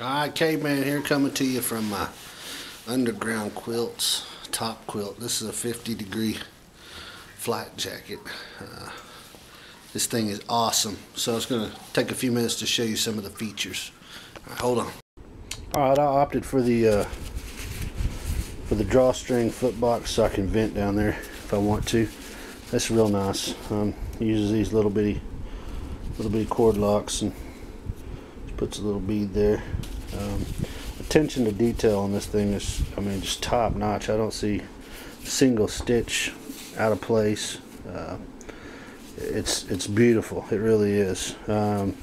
Alright, Caveman here coming to you from my Underground Quilts top quilt. This is a 50 degree Flight Jacket. Uh, this thing is awesome. So it's going to take a few minutes to show you some of the features. Right, hold on. Alright, I opted for the uh, for the drawstring foot box so I can vent down there if I want to. That's real nice. Um, uses these little bitty little bitty cord locks and puts a little bead there. Um, attention to detail on this thing is, I mean, just top notch. I don't see a single stitch out of place. Uh, it's it's beautiful. It really is. Um,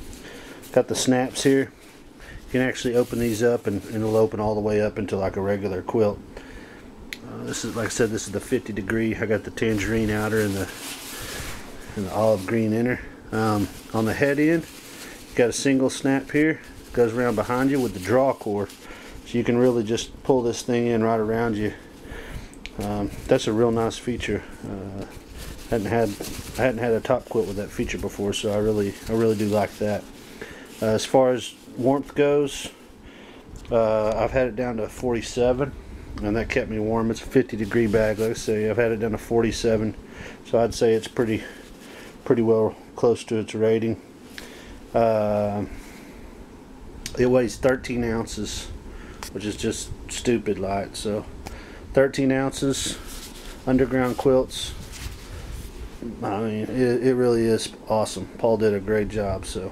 got the snaps here. You can actually open these up and, and, it'll open all the way up into like a regular quilt. Uh, this is like I said, this is the 50 degree. I got the tangerine outer and the and the olive green inner. Um, on the head end, got a single snap here goes around behind you with the draw cord so you can really just pull this thing in right around you. Um, that's a real nice feature. Uh, hadn't had I hadn't had a top quilt with that feature before so I really I really do like that. Uh, as far as warmth goes uh, I've had it down to 47 and that kept me warm. It's a 50 degree bag like I say I've had it down to 47 so I'd say it's pretty pretty well close to its rating uh, it weighs 13 ounces which is just stupid light so 13 ounces underground quilts. I mean it, it really is awesome. Paul did a great job so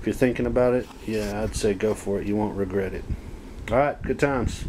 if you're thinking about it yeah I'd say go for it. You won't regret it. Alright good times